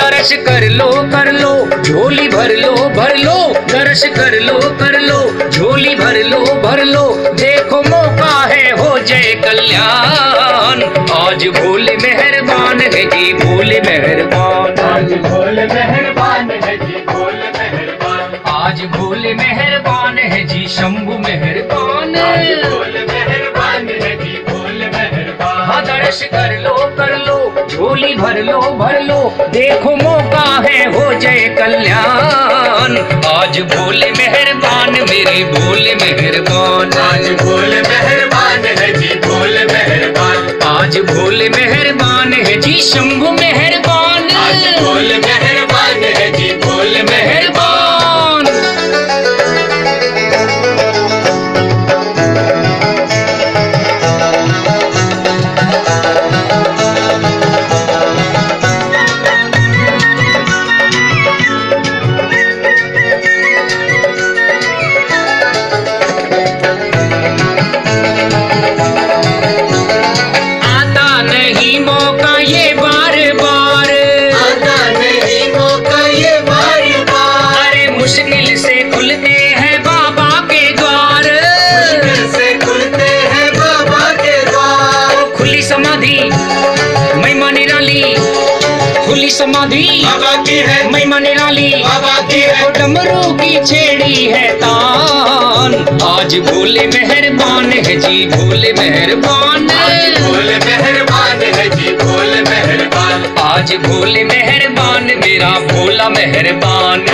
दर्श कर लो कर लो झोली भर लो भर लो। दर्श कर लो कर लो झोली भर लो भर लो। देखो मौका है हो जय कल्याण। आज भोले मेहरबान है जी भोले मेहरबान। आज भोले मेहरबान है जी भोले मेहरबान। आज भोले मेहरबान है जी शंभु मेहरबान। भोले मेहरबान है जी भोले मेहरबान। हाँ दर्श कर लो कर लो झोली भर लो भर लो देखो मौका है हो जय कल्याण। आज भोले मेहरबान मेरे भोले मेहरबान। आज भोले मेहरबान है जी भोले मेहरबान। आज भोले मेहरबान है जी शंभु मेहरबान। मुश्किल से खुलते हैं बाबा के द्वार। मुश्किल से खुलते हैं बाबा के द्वार। खुली समाधि महिमा निराली खुली समाधि बाबा की है। महिमा निराली बाबा की है। डमरू की छेड़ी है तान। आज भोले मेहरबान है जी भोले मेहरबान। भोले मेहरबान है जी भोले मेहरबान। आज भोले मेहरबान मेहरबान।